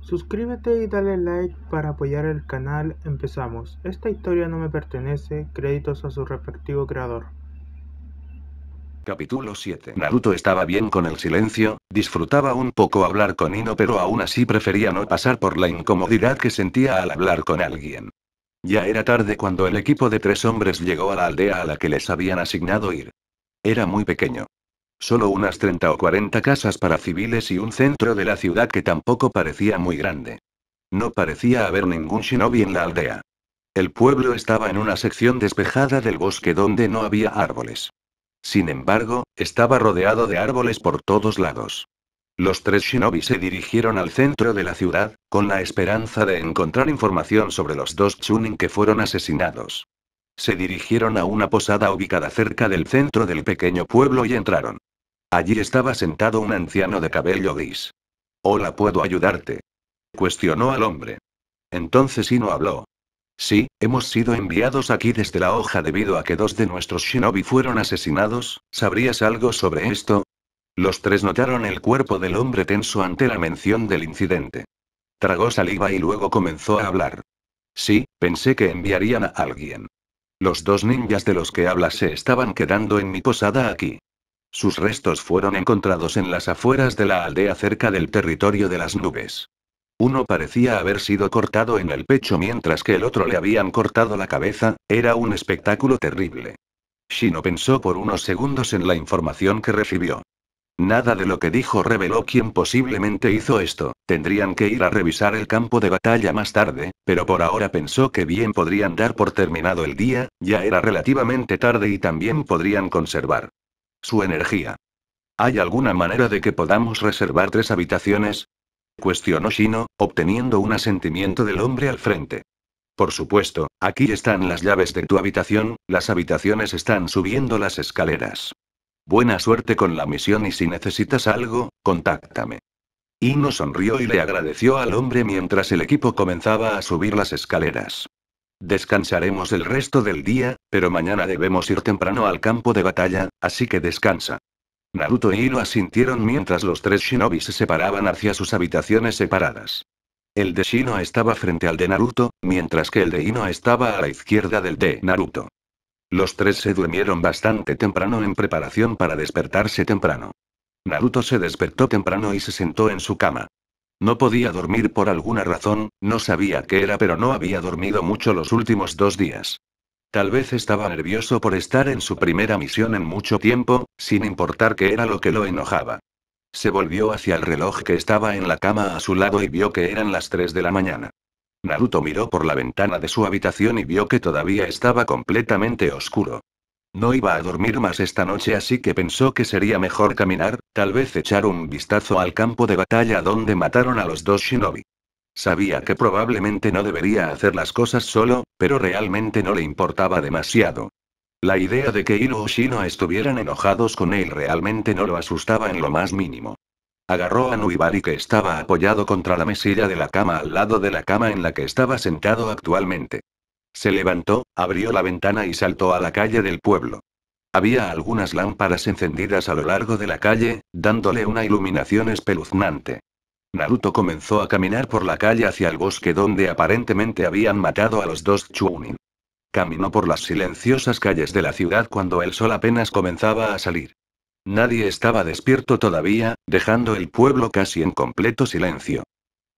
Suscríbete y dale like para apoyar el canal. Empezamos. Esta historia no me pertenece. Créditos a su respectivo creador. Capítulo 7 Naruto estaba bien con el silencio, disfrutaba un poco hablar con Ino pero aún así prefería no pasar por la incomodidad que sentía al hablar con alguien. Ya era tarde cuando el equipo de tres hombres llegó a la aldea a la que les habían asignado ir. Era muy pequeño. Solo unas 30 o 40 casas para civiles y un centro de la ciudad que tampoco parecía muy grande. No parecía haber ningún shinobi en la aldea. El pueblo estaba en una sección despejada del bosque donde no había árboles. Sin embargo, estaba rodeado de árboles por todos lados. Los tres shinobi se dirigieron al centro de la ciudad, con la esperanza de encontrar información sobre los dos chunin que fueron asesinados. Se dirigieron a una posada ubicada cerca del centro del pequeño pueblo y entraron. Allí estaba sentado un anciano de cabello gris. Hola, ¿puedo ayudarte? Cuestionó al hombre. Entonces Ino habló. Sí, hemos sido enviados aquí desde la hoja debido a que dos de nuestros shinobi fueron asesinados, ¿sabrías algo sobre esto? Los tres notaron el cuerpo del hombre tenso ante la mención del incidente. Tragó saliva y luego comenzó a hablar. Sí, pensé que enviarían a alguien. Los dos ninjas de los que hablas se estaban quedando en mi posada aquí. Sus restos fueron encontrados en las afueras de la aldea cerca del territorio de las nubes. Uno parecía haber sido cortado en el pecho mientras que el otro le habían cortado la cabeza, era un espectáculo terrible. Shino pensó por unos segundos en la información que recibió. Nada de lo que dijo reveló quién posiblemente hizo esto, tendrían que ir a revisar el campo de batalla más tarde, pero por ahora pensó que bien podrían dar por terminado el día, ya era relativamente tarde y también podrían conservar su energía. ¿Hay alguna manera de que podamos reservar tres habitaciones? Cuestionó Shino, obteniendo un asentimiento del hombre al frente. Por supuesto, aquí están las llaves de tu habitación, las habitaciones están subiendo las escaleras. Buena suerte con la misión y si necesitas algo, contáctame. Ino sonrió y le agradeció al hombre mientras el equipo comenzaba a subir las escaleras. Descansaremos el resto del día, pero mañana debemos ir temprano al campo de batalla, así que descansa. Naruto y Ino asintieron mientras los tres shinobi se separaban hacia sus habitaciones separadas. El de Shino estaba frente al de Naruto, mientras que el de Ino estaba a la izquierda del de Naruto. Los tres se durmieron bastante temprano en preparación para despertarse temprano. Naruto se despertó temprano y se sentó en su cama. No podía dormir por alguna razón, no sabía qué era pero no había dormido mucho los últimos dos días. Tal vez estaba nervioso por estar en su primera misión en mucho tiempo, sin importar qué era lo que lo enojaba. Se volvió hacia el reloj que estaba en la cama a su lado y vio que eran las 3 de la mañana. Naruto miró por la ventana de su habitación y vio que todavía estaba completamente oscuro. No iba a dormir más esta noche así que pensó que sería mejor caminar, tal vez echar un vistazo al campo de batalla donde mataron a los dos shinobi. Sabía que probablemente no debería hacer las cosas solo, pero realmente no le importaba demasiado. La idea de que Ino o Shino estuvieran enojados con él realmente no lo asustaba en lo más mínimo. Agarró a Nuibari que estaba apoyado contra la mesilla de la cama al lado de la cama en la que estaba sentado actualmente. Se levantó, abrió la ventana y saltó a la calle del pueblo. Había algunas lámparas encendidas a lo largo de la calle, dándole una iluminación espeluznante. Naruto comenzó a caminar por la calle hacia el bosque donde aparentemente habían matado a los dos Chunin. Caminó por las silenciosas calles de la ciudad cuando el sol apenas comenzaba a salir. Nadie estaba despierto todavía, dejando el pueblo casi en completo silencio.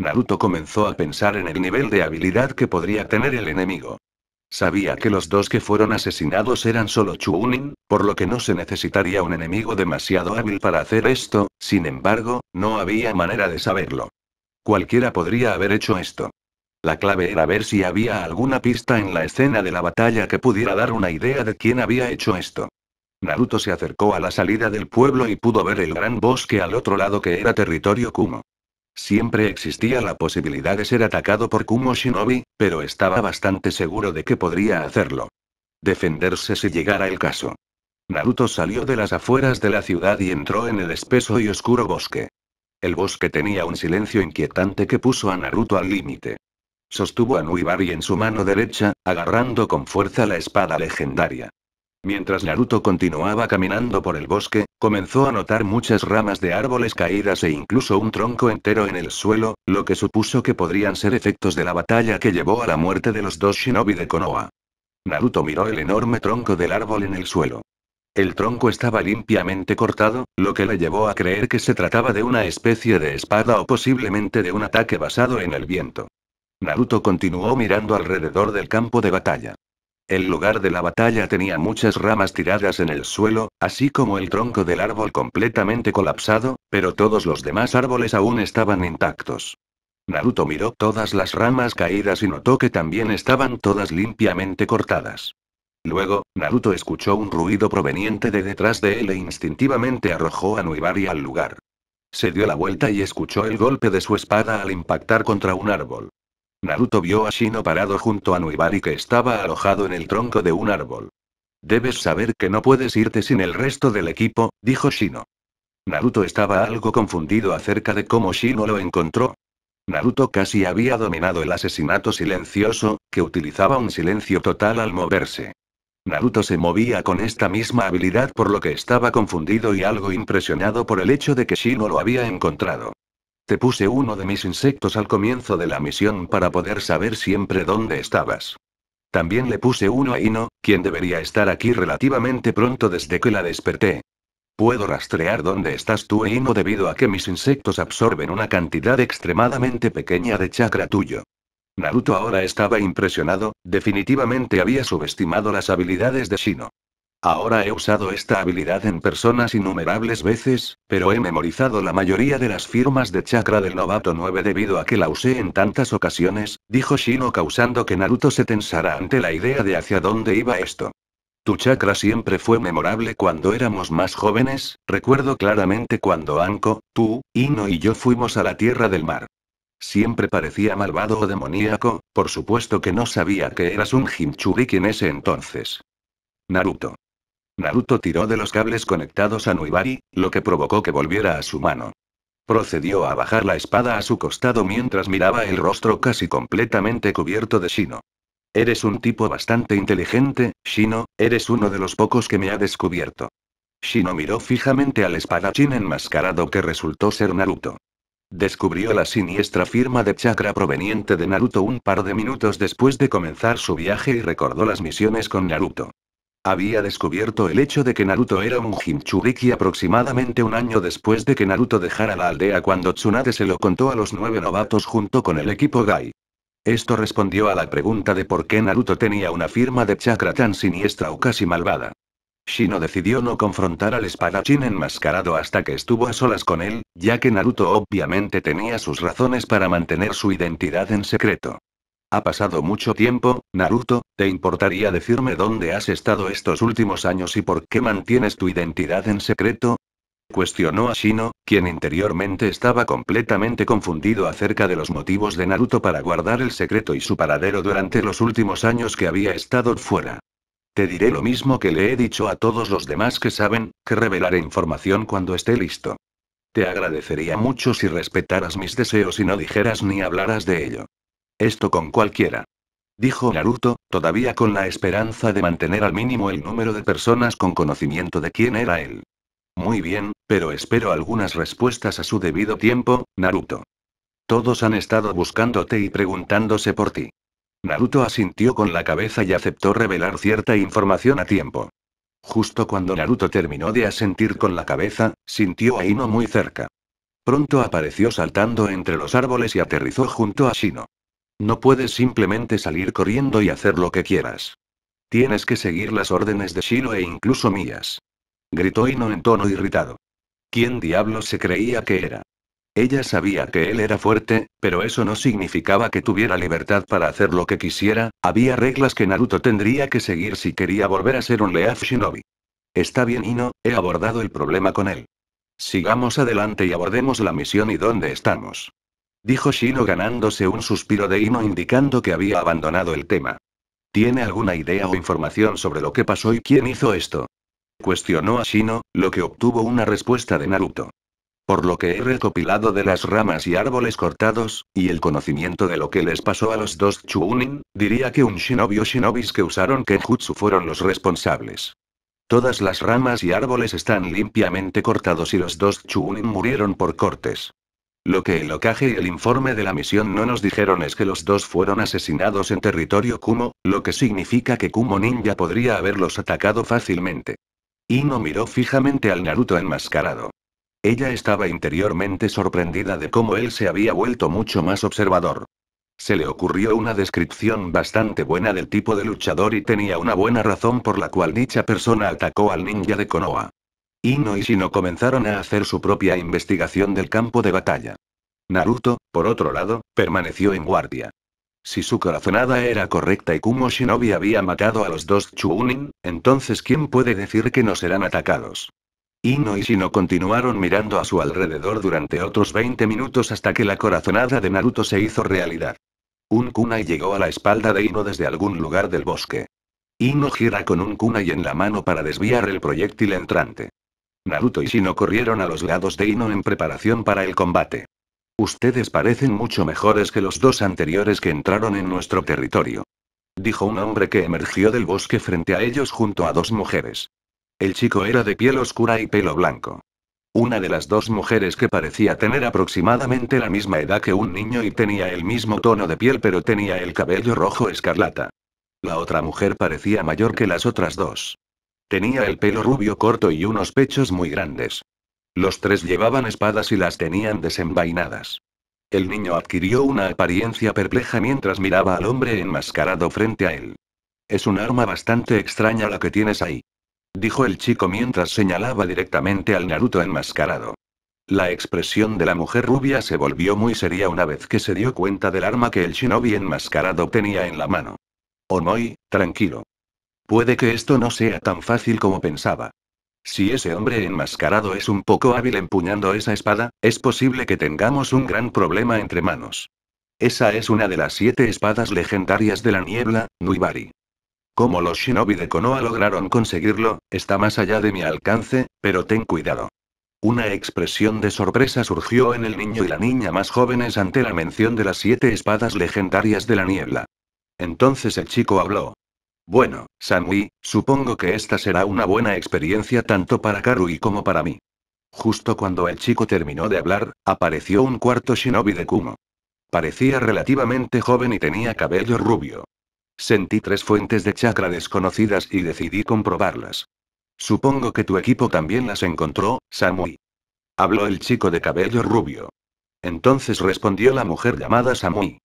Naruto comenzó a pensar en el nivel de habilidad que podría tener el enemigo. Sabía que los dos que fueron asesinados eran solo Chunin, por lo que no se necesitaría un enemigo demasiado hábil para hacer esto, sin embargo, no había manera de saberlo. Cualquiera podría haber hecho esto. La clave era ver si había alguna pista en la escena de la batalla que pudiera dar una idea de quién había hecho esto. Naruto se acercó a la salida del pueblo y pudo ver el gran bosque al otro lado que era territorio Kumo. Siempre existía la posibilidad de ser atacado por Kumo Shinobi, pero estaba bastante seguro de que podría hacerlo. Defenderse si llegara el caso. Naruto salió de las afueras de la ciudad y entró en el espeso y oscuro bosque. El bosque tenía un silencio inquietante que puso a Naruto al límite. Sostuvo a Nuibari en su mano derecha, agarrando con fuerza la espada legendaria. Mientras Naruto continuaba caminando por el bosque, comenzó a notar muchas ramas de árboles caídas e incluso un tronco entero en el suelo, lo que supuso que podrían ser efectos de la batalla que llevó a la muerte de los dos shinobi de Konoha. Naruto miró el enorme tronco del árbol en el suelo. El tronco estaba limpiamente cortado, lo que le llevó a creer que se trataba de una especie de espada o posiblemente de un ataque basado en el viento. Naruto continuó mirando alrededor del campo de batalla. El lugar de la batalla tenía muchas ramas tiradas en el suelo, así como el tronco del árbol completamente colapsado, pero todos los demás árboles aún estaban intactos. Naruto miró todas las ramas caídas y notó que también estaban todas limpiamente cortadas. Luego, Naruto escuchó un ruido proveniente de detrás de él e instintivamente arrojó a Nuibari al lugar. Se dio la vuelta y escuchó el golpe de su espada al impactar contra un árbol. Naruto vio a Shino parado junto a Nuibari que estaba alojado en el tronco de un árbol. Debes saber que no puedes irte sin el resto del equipo, dijo Shino. Naruto estaba algo confundido acerca de cómo Shino lo encontró. Naruto casi había dominado el asesinato silencioso, que utilizaba un silencio total al moverse. Naruto se movía con esta misma habilidad por lo que estaba confundido y algo impresionado por el hecho de que Shino lo había encontrado. Te puse uno de mis insectos al comienzo de la misión para poder saber siempre dónde estabas. También le puse uno a Ino, quien debería estar aquí relativamente pronto desde que la desperté. Puedo rastrear dónde estás tú e Ino debido a que mis insectos absorben una cantidad extremadamente pequeña de chakra tuyo. Naruto ahora estaba impresionado, definitivamente había subestimado las habilidades de Shino. Ahora he usado esta habilidad en personas innumerables veces, pero he memorizado la mayoría de las firmas de chakra del novato 9 debido a que la usé en tantas ocasiones, dijo Shino causando que Naruto se tensara ante la idea de hacia dónde iba esto. Tu chakra siempre fue memorable cuando éramos más jóvenes, recuerdo claramente cuando Anko, tú, Ino y yo fuimos a la Tierra del Mar. Siempre parecía malvado o demoníaco, por supuesto que no sabía que eras un Jinchuriki en ese entonces. Naruto. Naruto tiró de los cables conectados a Nuibari, lo que provocó que volviera a su mano. Procedió a bajar la espada a su costado mientras miraba el rostro casi completamente cubierto de Shino. Eres un tipo bastante inteligente, Shino, eres uno de los pocos que me ha descubierto. Shino miró fijamente al espadachín enmascarado que resultó ser Naruto. Descubrió la siniestra firma de chakra proveniente de Naruto un par de minutos después de comenzar su viaje y recordó las misiones con Naruto. Había descubierto el hecho de que Naruto era un Jinchuriki aproximadamente un año después de que Naruto dejara la aldea cuando Tsunade se lo contó a los nueve novatos junto con el equipo Gai. Esto respondió a la pregunta de por qué Naruto tenía una firma de chakra tan siniestra o casi malvada. Shino decidió no confrontar al espadachín enmascarado hasta que estuvo a solas con él, ya que Naruto obviamente tenía sus razones para mantener su identidad en secreto. Ha pasado mucho tiempo, Naruto, ¿te importaría decirme dónde has estado estos últimos años y por qué mantienes tu identidad en secreto? Cuestionó a Shino, quien interiormente estaba completamente confundido acerca de los motivos de Naruto para guardar el secreto y su paradero durante los últimos años que había estado fuera. Te diré lo mismo que le he dicho a todos los demás que saben, que revelaré información cuando esté listo. Te agradecería mucho si respetaras mis deseos y no dijeras ni hablaras de ello. Esto con cualquiera. Dijo Naruto, todavía con la esperanza de mantener al mínimo el número de personas con conocimiento de quién era él. Muy bien, pero espero algunas respuestas a su debido tiempo, Naruto. Todos han estado buscándote y preguntándose por ti. Naruto asintió con la cabeza y aceptó revelar cierta información a tiempo. Justo cuando Naruto terminó de asentir con la cabeza, sintió a Ino muy cerca. Pronto apareció saltando entre los árboles y aterrizó junto a Shino. No puedes simplemente salir corriendo y hacer lo que quieras. Tienes que seguir las órdenes de Shino e incluso mías. Gritó Ino en tono irritado. ¿Quién diablos se creía que era? Ella sabía que él era fuerte, pero eso no significaba que tuviera libertad para hacer lo que quisiera, había reglas que Naruto tendría que seguir si quería volver a ser un Leaf Shinobi. Está bien Ino, he abordado el problema con él. Sigamos adelante y abordemos la misión y dónde estamos. Dijo Shino ganándose un suspiro de hino indicando que había abandonado el tema. ¿Tiene alguna idea o información sobre lo que pasó y quién hizo esto? Cuestionó a Shino, lo que obtuvo una respuesta de Naruto. Por lo que he recopilado de las ramas y árboles cortados, y el conocimiento de lo que les pasó a los dos Chunin, diría que un shinobi o shinobis que usaron Kenjutsu fueron los responsables. Todas las ramas y árboles están limpiamente cortados y los dos Chunin murieron por cortes. Lo que el ocaje y el informe de la misión no nos dijeron es que los dos fueron asesinados en territorio Kumo, lo que significa que Kumo Ninja podría haberlos atacado fácilmente. Ino miró fijamente al Naruto enmascarado. Ella estaba interiormente sorprendida de cómo él se había vuelto mucho más observador. Se le ocurrió una descripción bastante buena del tipo de luchador y tenía una buena razón por la cual dicha persona atacó al ninja de Konoha. Ino y Shino comenzaron a hacer su propia investigación del campo de batalla. Naruto, por otro lado, permaneció en guardia. Si su corazonada era correcta y Kumo Shinobi había matado a los dos Chunin, entonces ¿quién puede decir que no serán atacados? Ino y Shino continuaron mirando a su alrededor durante otros 20 minutos hasta que la corazonada de Naruto se hizo realidad. Un kunai llegó a la espalda de Ino desde algún lugar del bosque. Ino gira con un kunai en la mano para desviar el proyectil entrante. Naruto y Shino corrieron a los lados de Ino en preparación para el combate. Ustedes parecen mucho mejores que los dos anteriores que entraron en nuestro territorio. Dijo un hombre que emergió del bosque frente a ellos junto a dos mujeres. El chico era de piel oscura y pelo blanco. Una de las dos mujeres que parecía tener aproximadamente la misma edad que un niño y tenía el mismo tono de piel pero tenía el cabello rojo escarlata. La otra mujer parecía mayor que las otras dos. Tenía el pelo rubio corto y unos pechos muy grandes. Los tres llevaban espadas y las tenían desenvainadas. El niño adquirió una apariencia perpleja mientras miraba al hombre enmascarado frente a él. Es un arma bastante extraña la que tienes ahí. Dijo el chico mientras señalaba directamente al Naruto enmascarado. La expresión de la mujer rubia se volvió muy seria una vez que se dio cuenta del arma que el shinobi enmascarado tenía en la mano. Omoi, tranquilo. Puede que esto no sea tan fácil como pensaba. Si ese hombre enmascarado es un poco hábil empuñando esa espada, es posible que tengamos un gran problema entre manos. Esa es una de las siete espadas legendarias de la niebla, Nuibari. Como los shinobi de Konoha lograron conseguirlo, está más allá de mi alcance, pero ten cuidado. Una expresión de sorpresa surgió en el niño y la niña más jóvenes ante la mención de las siete espadas legendarias de la niebla. Entonces el chico habló. Bueno, Samui, supongo que esta será una buena experiencia tanto para Karui como para mí. Justo cuando el chico terminó de hablar, apareció un cuarto shinobi de Kumo. Parecía relativamente joven y tenía cabello rubio. Sentí tres fuentes de chakra desconocidas y decidí comprobarlas. Supongo que tu equipo también las encontró, Samui. Habló el chico de cabello rubio. Entonces respondió la mujer llamada Samui.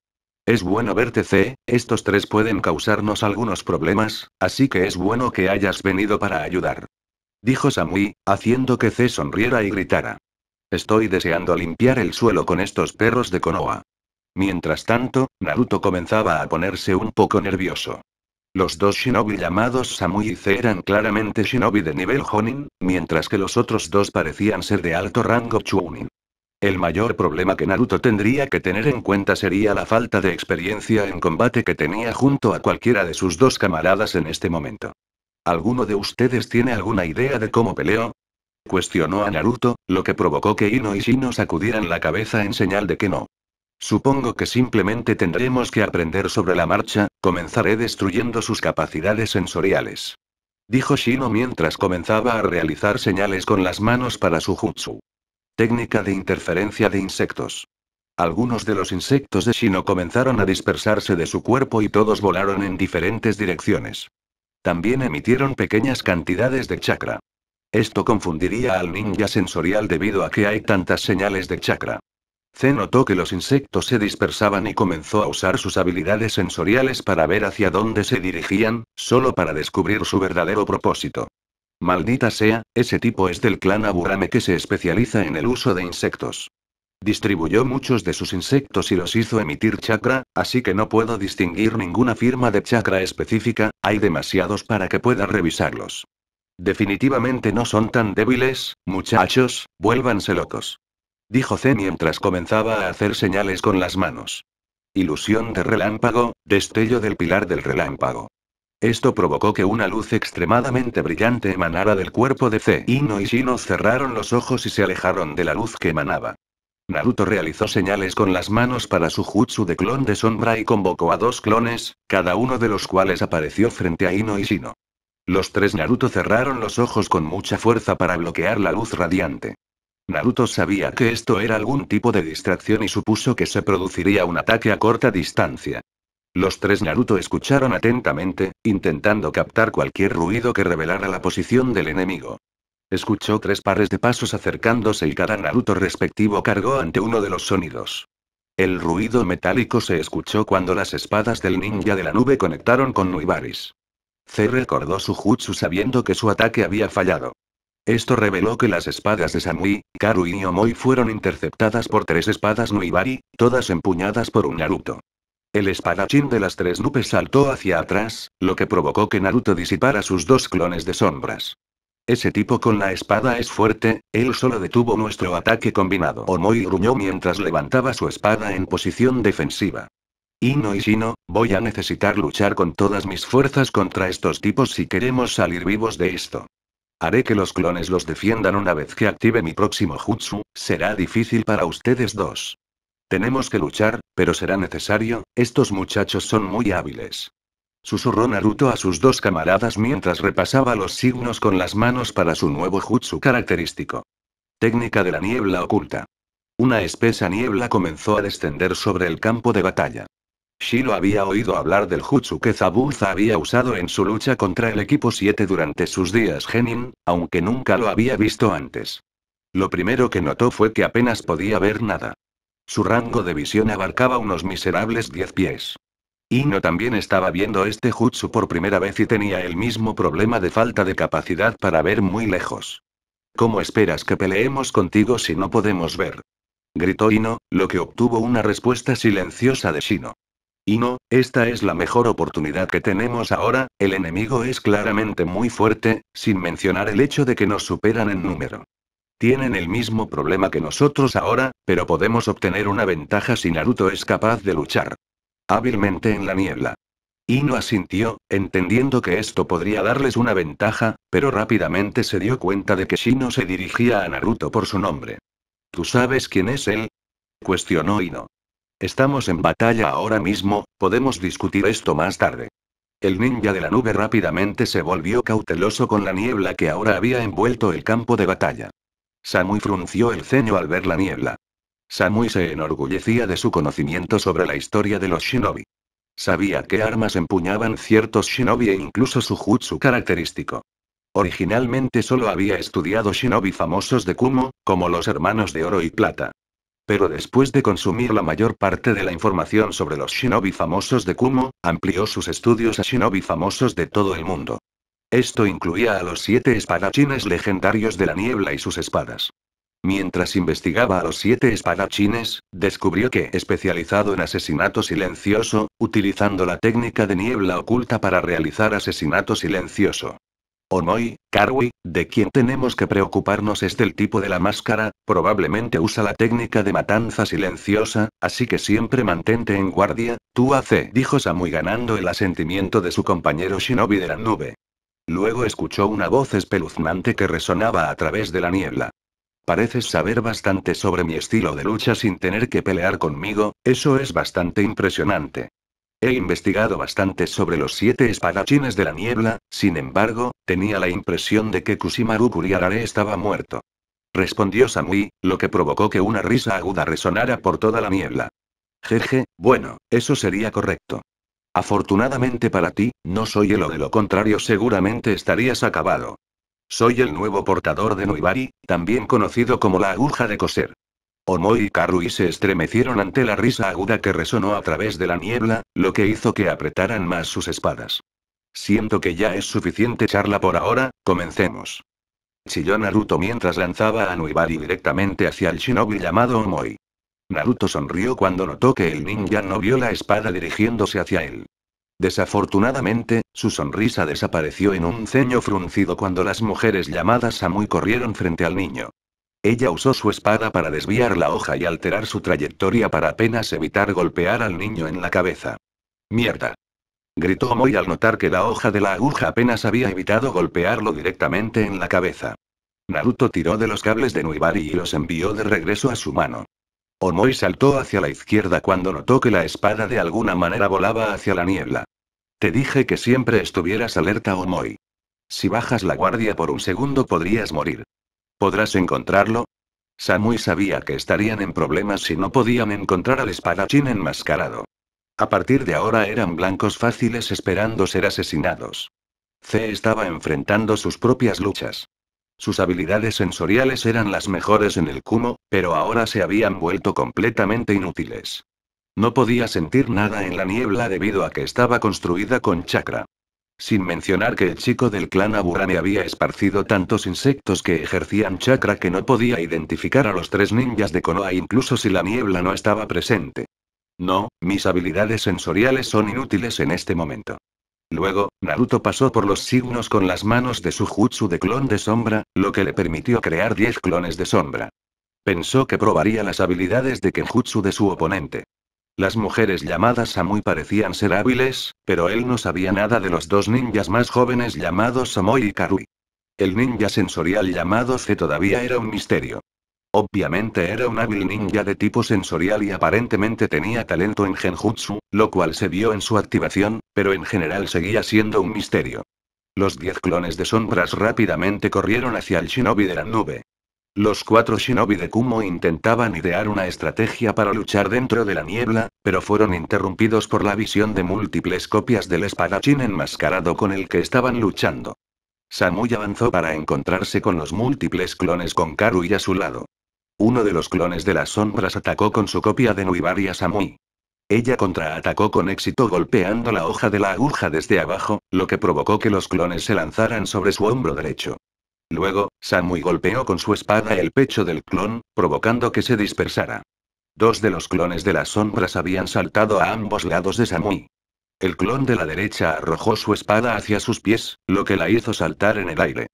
Es bueno verte, C, estos tres pueden causarnos algunos problemas, así que es bueno que hayas venido para ayudar. Dijo Samui, haciendo que C sonriera y gritara. Estoy deseando limpiar el suelo con estos perros de Konoha. Mientras tanto, Naruto comenzaba a ponerse un poco nervioso. Los dos shinobi llamados Samui y Z eran claramente shinobi de nivel Honin, mientras que los otros dos parecían ser de alto rango Chunin. El mayor problema que Naruto tendría que tener en cuenta sería la falta de experiencia en combate que tenía junto a cualquiera de sus dos camaradas en este momento. ¿Alguno de ustedes tiene alguna idea de cómo peleo? Cuestionó a Naruto, lo que provocó que Ino y Shino sacudieran la cabeza en señal de que no. Supongo que simplemente tendremos que aprender sobre la marcha, comenzaré destruyendo sus capacidades sensoriales. Dijo Shino mientras comenzaba a realizar señales con las manos para su jutsu. Técnica de interferencia de insectos. Algunos de los insectos de Shino comenzaron a dispersarse de su cuerpo y todos volaron en diferentes direcciones. También emitieron pequeñas cantidades de chakra. Esto confundiría al ninja sensorial debido a que hay tantas señales de chakra. Z notó que los insectos se dispersaban y comenzó a usar sus habilidades sensoriales para ver hacia dónde se dirigían, solo para descubrir su verdadero propósito. Maldita sea, ese tipo es del clan Aburame que se especializa en el uso de insectos. Distribuyó muchos de sus insectos y los hizo emitir chakra, así que no puedo distinguir ninguna firma de chakra específica, hay demasiados para que pueda revisarlos. Definitivamente no son tan débiles, muchachos, vuélvanse locos. Dijo C mientras comenzaba a hacer señales con las manos. Ilusión de relámpago, destello del pilar del relámpago. Esto provocó que una luz extremadamente brillante emanara del cuerpo de C. Ino y Shino cerraron los ojos y se alejaron de la luz que emanaba. Naruto realizó señales con las manos para su jutsu de clon de sombra y convocó a dos clones, cada uno de los cuales apareció frente a Ino y Shino. Los tres Naruto cerraron los ojos con mucha fuerza para bloquear la luz radiante. Naruto sabía que esto era algún tipo de distracción y supuso que se produciría un ataque a corta distancia. Los tres Naruto escucharon atentamente, intentando captar cualquier ruido que revelara la posición del enemigo. Escuchó tres pares de pasos acercándose y cada Naruto respectivo cargó ante uno de los sonidos. El ruido metálico se escuchó cuando las espadas del ninja de la nube conectaron con Nuibaris. C recordó su jutsu sabiendo que su ataque había fallado. Esto reveló que las espadas de Samui, Karu y Omoi fueron interceptadas por tres espadas Nuibari, todas empuñadas por un Naruto. El espadachín de las tres nubes saltó hacia atrás, lo que provocó que Naruto disipara sus dos clones de sombras. Ese tipo con la espada es fuerte, él solo detuvo nuestro ataque combinado. Omoi gruñó mientras levantaba su espada en posición defensiva. Ino y Shino, voy a necesitar luchar con todas mis fuerzas contra estos tipos si queremos salir vivos de esto. Haré que los clones los defiendan una vez que active mi próximo jutsu, será difícil para ustedes dos. Tenemos que luchar, pero será necesario, estos muchachos son muy hábiles. Susurró Naruto a sus dos camaradas mientras repasaba los signos con las manos para su nuevo jutsu característico. Técnica de la niebla oculta. Una espesa niebla comenzó a descender sobre el campo de batalla. Shiro había oído hablar del jutsu que Zabuza había usado en su lucha contra el equipo 7 durante sus días Genin, aunque nunca lo había visto antes. Lo primero que notó fue que apenas podía ver nada. Su rango de visión abarcaba unos miserables 10 pies. Ino también estaba viendo este jutsu por primera vez y tenía el mismo problema de falta de capacidad para ver muy lejos. ¿Cómo esperas que peleemos contigo si no podemos ver? Gritó Ino, lo que obtuvo una respuesta silenciosa de Shino. Y no, esta es la mejor oportunidad que tenemos ahora, el enemigo es claramente muy fuerte, sin mencionar el hecho de que nos superan en número. Tienen el mismo problema que nosotros ahora, pero podemos obtener una ventaja si Naruto es capaz de luchar. Hábilmente en la niebla. Ino asintió, entendiendo que esto podría darles una ventaja, pero rápidamente se dio cuenta de que Shino se dirigía a Naruto por su nombre. ¿Tú sabes quién es él? cuestionó Ino. Estamos en batalla ahora mismo, podemos discutir esto más tarde. El ninja de la nube rápidamente se volvió cauteloso con la niebla que ahora había envuelto el campo de batalla. Samui frunció el ceño al ver la niebla. Samui se enorgullecía de su conocimiento sobre la historia de los shinobi. Sabía qué armas empuñaban ciertos shinobi e incluso su jutsu característico. Originalmente solo había estudiado shinobi famosos de Kumo, como los hermanos de oro y plata. Pero después de consumir la mayor parte de la información sobre los shinobi famosos de Kumo, amplió sus estudios a shinobi famosos de todo el mundo. Esto incluía a los siete espadachines legendarios de la niebla y sus espadas. Mientras investigaba a los siete espadachines, descubrió que, especializado en asesinato silencioso, utilizando la técnica de niebla oculta para realizar asesinato silencioso. Omoi, Karui, de quien tenemos que preocuparnos es del tipo de la máscara, probablemente usa la técnica de matanza silenciosa, así que siempre mantente en guardia, tú hace, dijo Samui ganando el asentimiento de su compañero Shinobi de la nube. Luego escuchó una voz espeluznante que resonaba a través de la niebla. Pareces saber bastante sobre mi estilo de lucha sin tener que pelear conmigo, eso es bastante impresionante. He investigado bastante sobre los siete espadachines de la niebla, sin embargo, tenía la impresión de que Kushimaru Kuriarare estaba muerto. Respondió Samui, lo que provocó que una risa aguda resonara por toda la niebla. Jeje, bueno, eso sería correcto. Afortunadamente para ti, no soy el o de lo contrario seguramente estarías acabado. Soy el nuevo portador de Nuibari, también conocido como la aguja de coser. Omoi y Karui se estremecieron ante la risa aguda que resonó a través de la niebla, lo que hizo que apretaran más sus espadas. Siento que ya es suficiente charla por ahora, comencemos. Chilló Naruto mientras lanzaba a Nuibari directamente hacia el shinobi llamado Omoi. Naruto sonrió cuando notó que el ninja no vio la espada dirigiéndose hacia él. Desafortunadamente, su sonrisa desapareció en un ceño fruncido cuando las mujeres llamadas Samui corrieron frente al niño. Ella usó su espada para desviar la hoja y alterar su trayectoria para apenas evitar golpear al niño en la cabeza. ¡Mierda! Gritó Moy al notar que la hoja de la aguja apenas había evitado golpearlo directamente en la cabeza. Naruto tiró de los cables de Nuibari y los envió de regreso a su mano. Omoi saltó hacia la izquierda cuando notó que la espada de alguna manera volaba hacia la niebla. Te dije que siempre estuvieras alerta, Omoi. Si bajas la guardia por un segundo podrías morir. ¿Podrás encontrarlo? Samui sabía que estarían en problemas si no podían encontrar al espadachín enmascarado. A partir de ahora eran blancos fáciles esperando ser asesinados. C estaba enfrentando sus propias luchas. Sus habilidades sensoriales eran las mejores en el Kumo, pero ahora se habían vuelto completamente inútiles. No podía sentir nada en la niebla debido a que estaba construida con chakra. Sin mencionar que el chico del clan Aburame había esparcido tantos insectos que ejercían chakra que no podía identificar a los tres ninjas de Konoha incluso si la niebla no estaba presente. No, mis habilidades sensoriales son inútiles en este momento. Luego, Naruto pasó por los signos con las manos de su jutsu de clon de sombra, lo que le permitió crear 10 clones de sombra. Pensó que probaría las habilidades de Kenjutsu de su oponente. Las mujeres llamadas Samui parecían ser hábiles, pero él no sabía nada de los dos ninjas más jóvenes llamados Samui y Karui. El ninja sensorial llamado Z todavía era un misterio. Obviamente era un hábil ninja de tipo sensorial y aparentemente tenía talento en genjutsu, lo cual se vio en su activación, pero en general seguía siendo un misterio. Los diez clones de sombras rápidamente corrieron hacia el shinobi de la nube. Los cuatro shinobi de Kumo intentaban idear una estrategia para luchar dentro de la niebla, pero fueron interrumpidos por la visión de múltiples copias del espadachín enmascarado con el que estaban luchando. Samui avanzó para encontrarse con los múltiples clones con Karui a su lado. Uno de los clones de las sombras atacó con su copia de Nuibaria Samui. Ella contraatacó con éxito golpeando la hoja de la aguja desde abajo, lo que provocó que los clones se lanzaran sobre su hombro derecho. Luego, Samui golpeó con su espada el pecho del clon, provocando que se dispersara. Dos de los clones de las sombras habían saltado a ambos lados de Samui. El clon de la derecha arrojó su espada hacia sus pies, lo que la hizo saltar en el aire.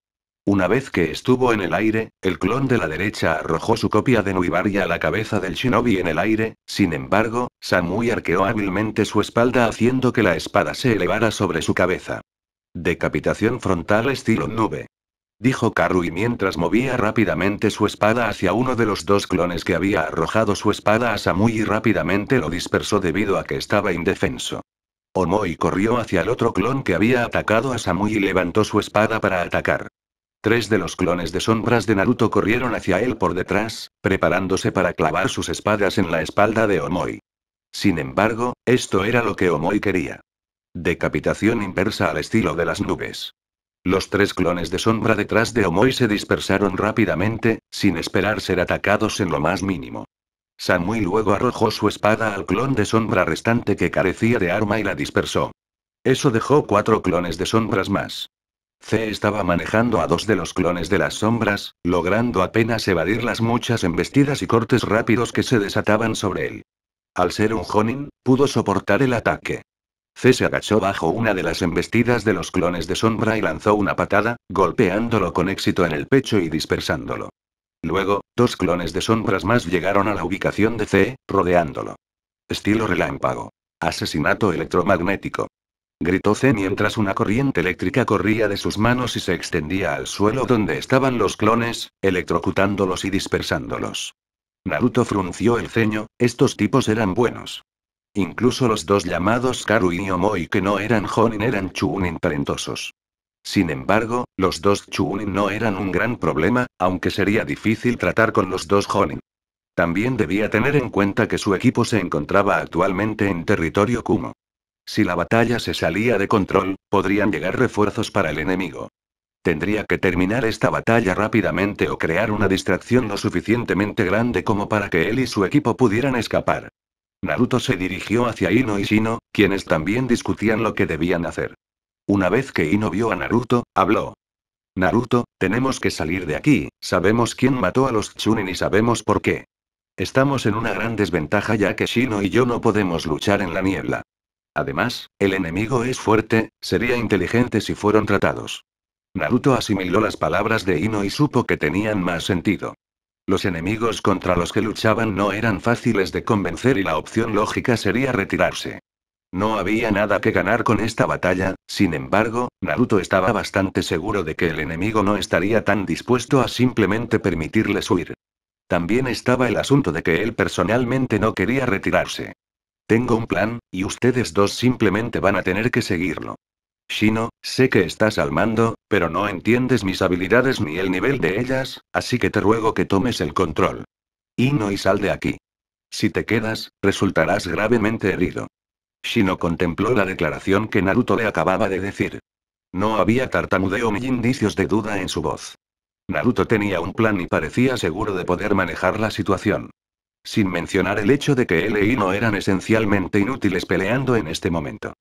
Una vez que estuvo en el aire, el clon de la derecha arrojó su copia de Nuibaria a la cabeza del shinobi en el aire, sin embargo, Samui arqueó hábilmente su espalda haciendo que la espada se elevara sobre su cabeza. Decapitación frontal estilo nube dijo Karui mientras movía rápidamente su espada hacia uno de los dos clones que había arrojado su espada a Samui y rápidamente lo dispersó debido a que estaba indefenso. Omoi corrió hacia el otro clon que había atacado a Samui y levantó su espada para atacar. Tres de los clones de sombras de Naruto corrieron hacia él por detrás, preparándose para clavar sus espadas en la espalda de Omoi. Sin embargo, esto era lo que Omoi quería. Decapitación inversa al estilo de las nubes. Los tres clones de sombra detrás de Omoi se dispersaron rápidamente, sin esperar ser atacados en lo más mínimo. Samui luego arrojó su espada al clon de sombra restante que carecía de arma y la dispersó. Eso dejó cuatro clones de sombras más. C estaba manejando a dos de los clones de las sombras, logrando apenas evadir las muchas embestidas y cortes rápidos que se desataban sobre él. Al ser un Jonin, pudo soportar el ataque. C se agachó bajo una de las embestidas de los clones de sombra y lanzó una patada, golpeándolo con éxito en el pecho y dispersándolo. Luego, dos clones de sombras más llegaron a la ubicación de C, rodeándolo. Estilo relámpago. Asesinato electromagnético. Gritó C mientras una corriente eléctrica corría de sus manos y se extendía al suelo donde estaban los clones, electrocutándolos y dispersándolos. Naruto frunció el ceño, estos tipos eran buenos. Incluso los dos llamados Karui y Omoi que no eran Jonin eran Chunin talentosos. Sin embargo, los dos Chunin no eran un gran problema, aunque sería difícil tratar con los dos Jonin. También debía tener en cuenta que su equipo se encontraba actualmente en territorio Kumo. Si la batalla se salía de control, podrían llegar refuerzos para el enemigo. Tendría que terminar esta batalla rápidamente o crear una distracción lo suficientemente grande como para que él y su equipo pudieran escapar. Naruto se dirigió hacia Ino y Shino, quienes también discutían lo que debían hacer. Una vez que Ino vio a Naruto, habló. Naruto, tenemos que salir de aquí, sabemos quién mató a los Chunin y sabemos por qué. Estamos en una gran desventaja ya que Shino y yo no podemos luchar en la niebla. Además, el enemigo es fuerte, sería inteligente si fueron tratados. Naruto asimiló las palabras de Ino y supo que tenían más sentido. Los enemigos contra los que luchaban no eran fáciles de convencer y la opción lógica sería retirarse. No había nada que ganar con esta batalla, sin embargo, Naruto estaba bastante seguro de que el enemigo no estaría tan dispuesto a simplemente permitirles huir. También estaba el asunto de que él personalmente no quería retirarse. Tengo un plan, y ustedes dos simplemente van a tener que seguirlo. Shino, sé que estás al mando, pero no entiendes mis habilidades ni el nivel de ellas, así que te ruego que tomes el control. Ino y sal de aquí. Si te quedas, resultarás gravemente herido. Shino contempló la declaración que Naruto le acababa de decir. No había tartamudeo ni indicios de duda en su voz. Naruto tenía un plan y parecía seguro de poder manejar la situación. Sin mencionar el hecho de que él e Ino eran esencialmente inútiles peleando en este momento.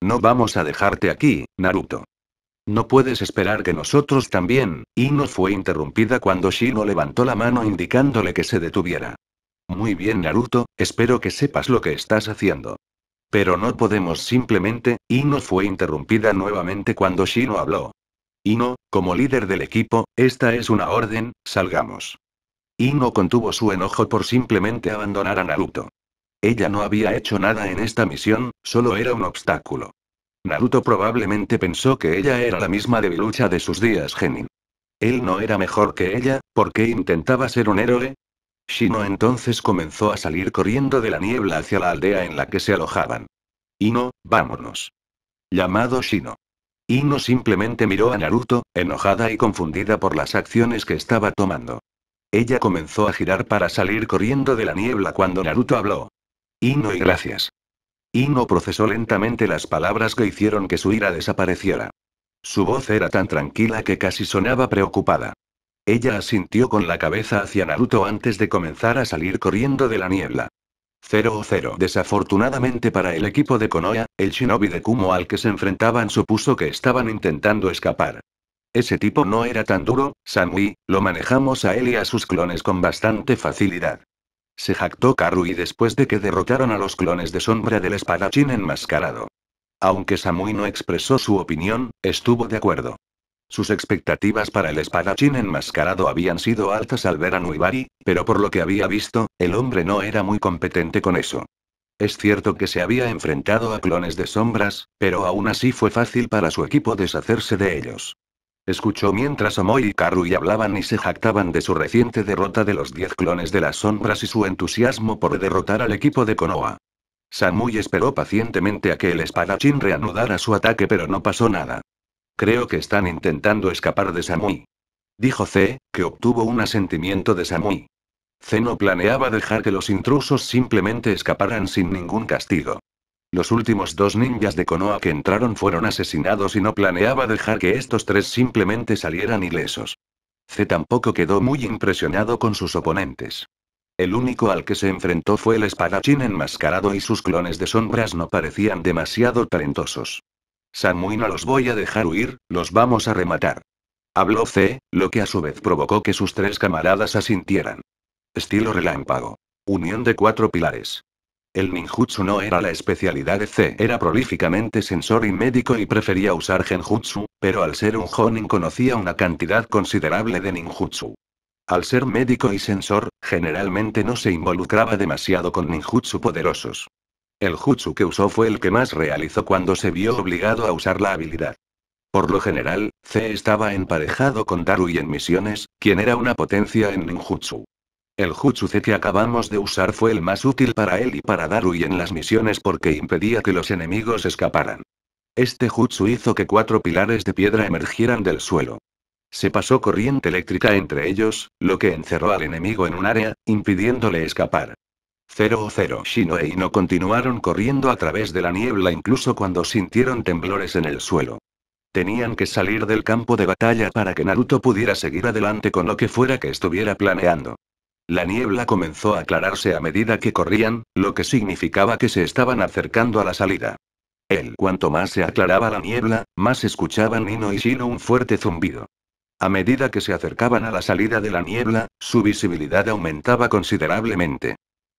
No vamos a dejarte aquí, Naruto. No puedes esperar que nosotros también, Ino fue interrumpida cuando Shino levantó la mano indicándole que se detuviera. Muy bien Naruto, espero que sepas lo que estás haciendo. Pero no podemos simplemente, Ino fue interrumpida nuevamente cuando Shino habló. Ino, como líder del equipo, esta es una orden, salgamos. Ino contuvo su enojo por simplemente abandonar a Naruto. Ella no había hecho nada en esta misión, solo era un obstáculo. Naruto probablemente pensó que ella era la misma debilucha de sus días Genin. Él no era mejor que ella, ¿por qué intentaba ser un héroe? Shino entonces comenzó a salir corriendo de la niebla hacia la aldea en la que se alojaban. Ino, vámonos. Llamado Shino. Ino simplemente miró a Naruto, enojada y confundida por las acciones que estaba tomando. Ella comenzó a girar para salir corriendo de la niebla cuando Naruto habló. Ino y gracias. Ino procesó lentamente las palabras que hicieron que su ira desapareciera. Su voz era tan tranquila que casi sonaba preocupada. Ella asintió con la cabeza hacia Naruto antes de comenzar a salir corriendo de la niebla. 0-0. Desafortunadamente para el equipo de Konoha, el shinobi de Kumo al que se enfrentaban supuso que estaban intentando escapar. Ese tipo no era tan duro, Samui, lo manejamos a él y a sus clones con bastante facilidad. Se jactó Karui después de que derrotaron a los clones de sombra del espadachín enmascarado. Aunque Samui no expresó su opinión, estuvo de acuerdo. Sus expectativas para el espadachín enmascarado habían sido altas al ver a Nuibari, pero por lo que había visto, el hombre no era muy competente con eso. Es cierto que se había enfrentado a clones de sombras, pero aún así fue fácil para su equipo deshacerse de ellos. Escuchó mientras Omoi y Karui hablaban y se jactaban de su reciente derrota de los diez clones de las sombras y su entusiasmo por derrotar al equipo de Konoha. Samui esperó pacientemente a que el espadachín reanudara su ataque pero no pasó nada. Creo que están intentando escapar de Samui. Dijo C, que obtuvo un asentimiento de Samui. C no planeaba dejar que los intrusos simplemente escaparan sin ningún castigo. Los últimos dos ninjas de Konoha que entraron fueron asesinados y no planeaba dejar que estos tres simplemente salieran ilesos. C tampoco quedó muy impresionado con sus oponentes. El único al que se enfrentó fue el espadachín enmascarado y sus clones de sombras no parecían demasiado talentosos. Samui no los voy a dejar huir, los vamos a rematar. Habló C, lo que a su vez provocó que sus tres camaradas asintieran. Estilo relámpago. Unión de cuatro pilares. El ninjutsu no era la especialidad de C, era prolíficamente sensor y médico y prefería usar genjutsu, pero al ser un honin conocía una cantidad considerable de ninjutsu. Al ser médico y sensor, generalmente no se involucraba demasiado con ninjutsu poderosos. El jutsu que usó fue el que más realizó cuando se vio obligado a usar la habilidad. Por lo general, C estaba emparejado con Darui en misiones, quien era una potencia en ninjutsu. El Jutsu que acabamos de usar fue el más útil para él y para Darui en las misiones porque impedía que los enemigos escaparan. Este Jutsu hizo que cuatro pilares de piedra emergieran del suelo. Se pasó corriente eléctrica entre ellos, lo que encerró al enemigo en un área, impidiéndole escapar. 0-0 Shino e Ino continuaron corriendo a través de la niebla incluso cuando sintieron temblores en el suelo. Tenían que salir del campo de batalla para que Naruto pudiera seguir adelante con lo que fuera que estuviera planeando. La niebla comenzó a aclararse a medida que corrían, lo que significaba que se estaban acercando a la salida. Él, cuanto más se aclaraba la niebla, más escuchaban Nino y Shino un fuerte zumbido. A medida que se acercaban a la salida de la niebla, su visibilidad aumentaba considerablemente.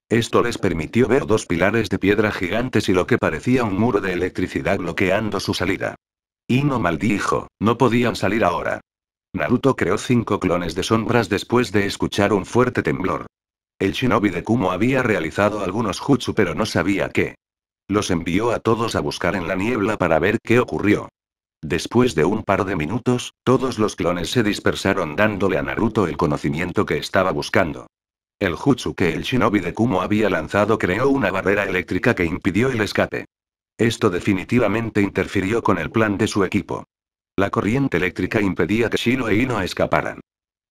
Esto les permitió ver dos pilares de piedra gigantes y lo que parecía un muro de electricidad bloqueando su salida. Ino maldijo, no podían salir ahora. Naruto creó cinco clones de sombras después de escuchar un fuerte temblor. El shinobi de Kumo había realizado algunos jutsu pero no sabía qué. Los envió a todos a buscar en la niebla para ver qué ocurrió. Después de un par de minutos, todos los clones se dispersaron dándole a Naruto el conocimiento que estaba buscando. El jutsu que el shinobi de Kumo había lanzado creó una barrera eléctrica que impidió el escape. Esto definitivamente interfirió con el plan de su equipo. La corriente eléctrica impedía que Shino e Ino escaparan.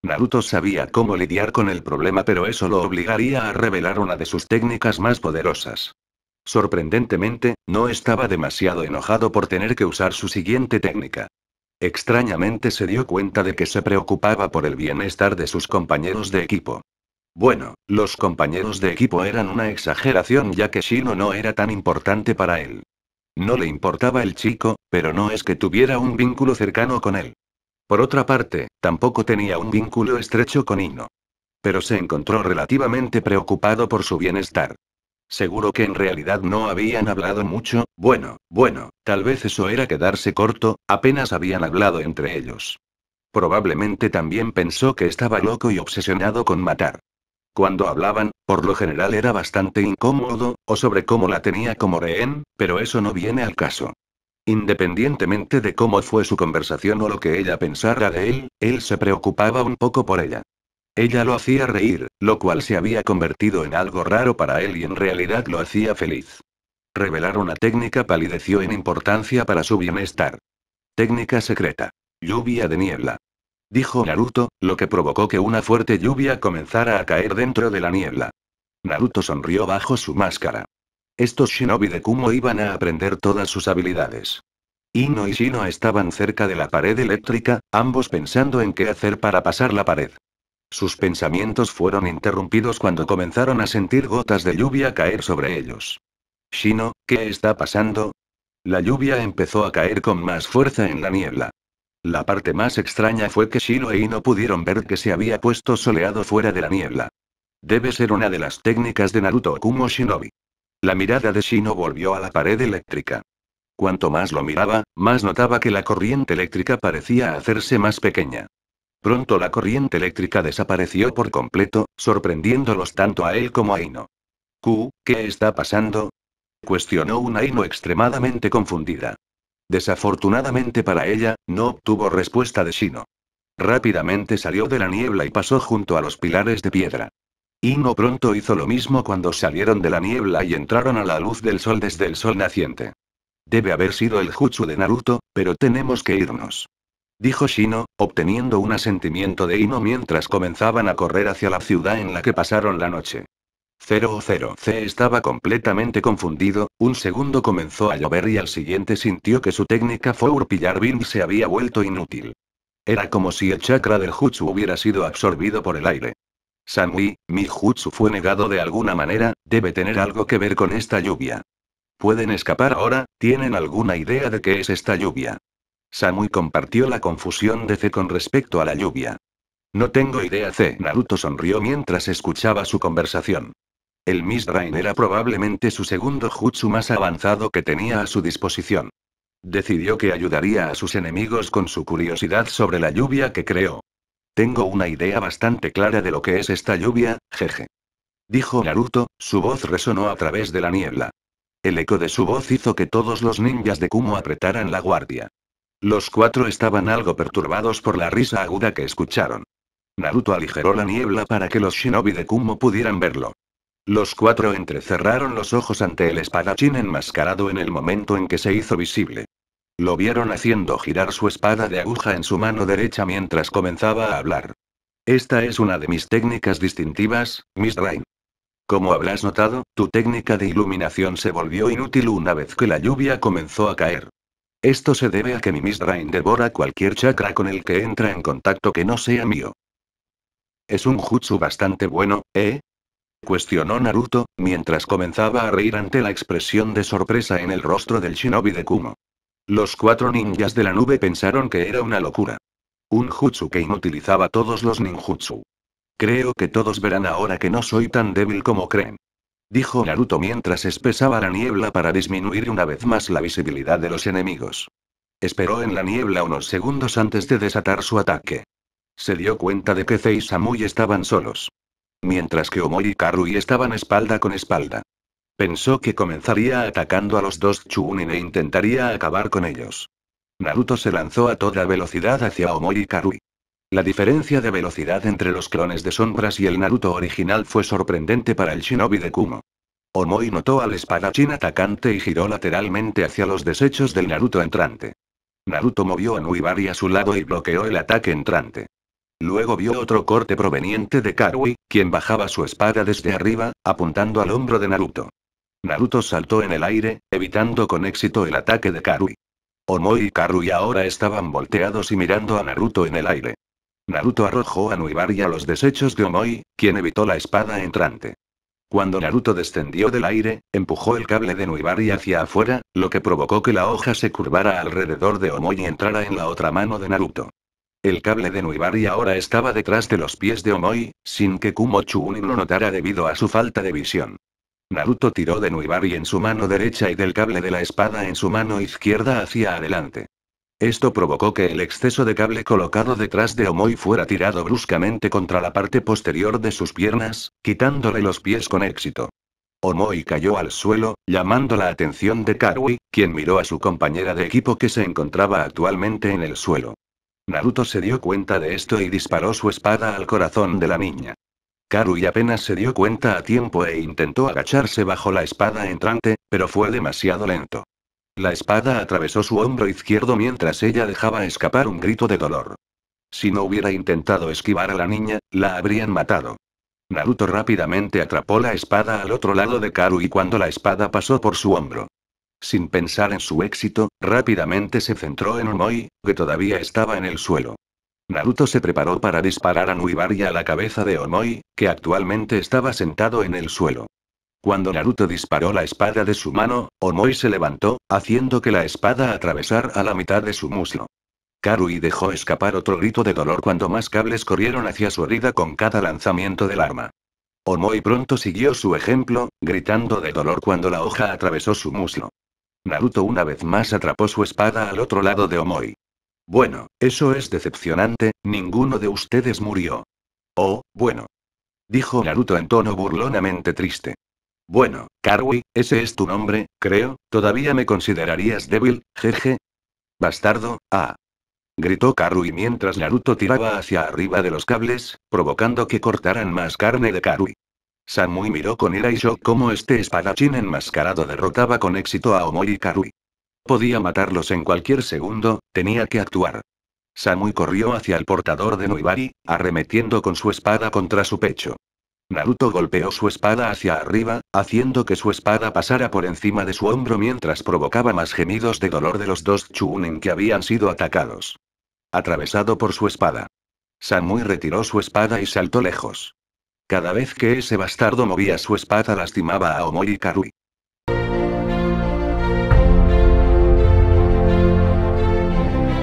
Naruto sabía cómo lidiar con el problema, pero eso lo obligaría a revelar una de sus técnicas más poderosas. Sorprendentemente, no estaba demasiado enojado por tener que usar su siguiente técnica. Extrañamente se dio cuenta de que se preocupaba por el bienestar de sus compañeros de equipo. Bueno, los compañeros de equipo eran una exageración ya que Shino no era tan importante para él. No le importaba el chico, pero no es que tuviera un vínculo cercano con él. Por otra parte, tampoco tenía un vínculo estrecho con Ino. Pero se encontró relativamente preocupado por su bienestar. Seguro que en realidad no habían hablado mucho, bueno, bueno, tal vez eso era quedarse corto, apenas habían hablado entre ellos. Probablemente también pensó que estaba loco y obsesionado con matar. Cuando hablaban, por lo general era bastante incómodo, o sobre cómo la tenía como rehén, pero eso no viene al caso. Independientemente de cómo fue su conversación o lo que ella pensara de él, él se preocupaba un poco por ella. Ella lo hacía reír, lo cual se había convertido en algo raro para él y en realidad lo hacía feliz. Revelar una técnica palideció en importancia para su bienestar. Técnica secreta. Lluvia de niebla. Dijo Naruto, lo que provocó que una fuerte lluvia comenzara a caer dentro de la niebla. Naruto sonrió bajo su máscara. Estos shinobi de Kumo iban a aprender todas sus habilidades. Ino y Shino estaban cerca de la pared eléctrica, ambos pensando en qué hacer para pasar la pared. Sus pensamientos fueron interrumpidos cuando comenzaron a sentir gotas de lluvia caer sobre ellos. Shino, ¿qué está pasando? La lluvia empezó a caer con más fuerza en la niebla. La parte más extraña fue que Shino e Ino pudieron ver que se había puesto soleado fuera de la niebla. Debe ser una de las técnicas de Naruto Kumo Shinobi. La mirada de Shino volvió a la pared eléctrica. Cuanto más lo miraba, más notaba que la corriente eléctrica parecía hacerse más pequeña. Pronto la corriente eléctrica desapareció por completo, sorprendiéndolos tanto a él como a Ino. Q, ¿qué está pasando? cuestionó una Ino extremadamente confundida. Desafortunadamente para ella, no obtuvo respuesta de Shino. Rápidamente salió de la niebla y pasó junto a los pilares de piedra. Ino pronto hizo lo mismo cuando salieron de la niebla y entraron a la luz del sol desde el sol naciente. Debe haber sido el jutsu de Naruto, pero tenemos que irnos. Dijo Shino, obteniendo un asentimiento de Ino mientras comenzaban a correr hacia la ciudad en la que pasaron la noche. 00 C estaba completamente confundido, un segundo comenzó a llover y al siguiente sintió que su técnica Four-Pillar Beam se había vuelto inútil. Era como si el chakra del Jutsu hubiera sido absorbido por el aire. Samui, mi jutsu fue negado de alguna manera, debe tener algo que ver con esta lluvia. ¿Pueden escapar ahora? ¿Tienen alguna idea de qué es esta lluvia? Samui compartió la confusión de C con respecto a la lluvia. No tengo idea C. Naruto sonrió mientras escuchaba su conversación. El Rain era probablemente su segundo jutsu más avanzado que tenía a su disposición. Decidió que ayudaría a sus enemigos con su curiosidad sobre la lluvia que creó. Tengo una idea bastante clara de lo que es esta lluvia, jeje. Dijo Naruto, su voz resonó a través de la niebla. El eco de su voz hizo que todos los ninjas de Kumo apretaran la guardia. Los cuatro estaban algo perturbados por la risa aguda que escucharon. Naruto aligeró la niebla para que los shinobi de Kumo pudieran verlo. Los cuatro entrecerraron los ojos ante el espadachín enmascarado en el momento en que se hizo visible. Lo vieron haciendo girar su espada de aguja en su mano derecha mientras comenzaba a hablar. Esta es una de mis técnicas distintivas, Miss Rain. Como habrás notado, tu técnica de iluminación se volvió inútil una vez que la lluvia comenzó a caer. Esto se debe a que mi Miss Rain devora cualquier chakra con el que entra en contacto que no sea mío. Es un jutsu bastante bueno, ¿eh? Cuestionó Naruto, mientras comenzaba a reír ante la expresión de sorpresa en el rostro del shinobi de Kumo. Los cuatro ninjas de la nube pensaron que era una locura. Un jutsu que inutilizaba todos los ninjutsu. Creo que todos verán ahora que no soy tan débil como creen. Dijo Naruto mientras espesaba la niebla para disminuir una vez más la visibilidad de los enemigos. Esperó en la niebla unos segundos antes de desatar su ataque. Se dio cuenta de que Zei y Samui estaban solos. Mientras que Omori y Karui estaban espalda con espalda. Pensó que comenzaría atacando a los dos Chunin e intentaría acabar con ellos. Naruto se lanzó a toda velocidad hacia Omori y Karui. La diferencia de velocidad entre los clones de sombras y el Naruto original fue sorprendente para el shinobi de Kumo. Omoi notó al espadachín atacante y giró lateralmente hacia los desechos del Naruto entrante. Naruto movió a Nuibari a su lado y bloqueó el ataque entrante. Luego vio otro corte proveniente de Karui, quien bajaba su espada desde arriba, apuntando al hombro de Naruto. Naruto saltó en el aire, evitando con éxito el ataque de Karui. Omoi y Karui ahora estaban volteados y mirando a Naruto en el aire. Naruto arrojó a Nuibari a los desechos de Omoi, quien evitó la espada entrante. Cuando Naruto descendió del aire, empujó el cable de Nuibari hacia afuera, lo que provocó que la hoja se curvara alrededor de Omoi y entrara en la otra mano de Naruto. El cable de Nuibari ahora estaba detrás de los pies de Omoi, sin que Kumo Chunin lo notara debido a su falta de visión. Naruto tiró de Nuibari en su mano derecha y del cable de la espada en su mano izquierda hacia adelante. Esto provocó que el exceso de cable colocado detrás de Omoi fuera tirado bruscamente contra la parte posterior de sus piernas, quitándole los pies con éxito. Omoi cayó al suelo, llamando la atención de Karui, quien miró a su compañera de equipo que se encontraba actualmente en el suelo. Naruto se dio cuenta de esto y disparó su espada al corazón de la niña. Karui apenas se dio cuenta a tiempo e intentó agacharse bajo la espada entrante, pero fue demasiado lento. La espada atravesó su hombro izquierdo mientras ella dejaba escapar un grito de dolor. Si no hubiera intentado esquivar a la niña, la habrían matado. Naruto rápidamente atrapó la espada al otro lado de Karui cuando la espada pasó por su hombro. Sin pensar en su éxito, rápidamente se centró en Omoi, que todavía estaba en el suelo. Naruto se preparó para disparar a Nuibari a la cabeza de Omoi, que actualmente estaba sentado en el suelo. Cuando Naruto disparó la espada de su mano, Omoi se levantó, haciendo que la espada atravesara a la mitad de su muslo. Karui dejó escapar otro grito de dolor cuando más cables corrieron hacia su herida con cada lanzamiento del arma. Omoi pronto siguió su ejemplo, gritando de dolor cuando la hoja atravesó su muslo. Naruto una vez más atrapó su espada al otro lado de Omoi. Bueno, eso es decepcionante, ninguno de ustedes murió. Oh, bueno. Dijo Naruto en tono burlonamente triste. Bueno, Karui, ese es tu nombre, creo, todavía me considerarías débil, jeje. Bastardo, ah. Gritó Karui mientras Naruto tiraba hacia arriba de los cables, provocando que cortaran más carne de Karui. Samui miró con ira y shock cómo este espadachín enmascarado derrotaba con éxito a Omoi y Karui. Podía matarlos en cualquier segundo, tenía que actuar. Samui corrió hacia el portador de Nuibari, arremetiendo con su espada contra su pecho. Naruto golpeó su espada hacia arriba, haciendo que su espada pasara por encima de su hombro mientras provocaba más gemidos de dolor de los dos Chunin que habían sido atacados. Atravesado por su espada. Samui retiró su espada y saltó lejos. Cada vez que ese bastardo movía su espada lastimaba a Omori Karui.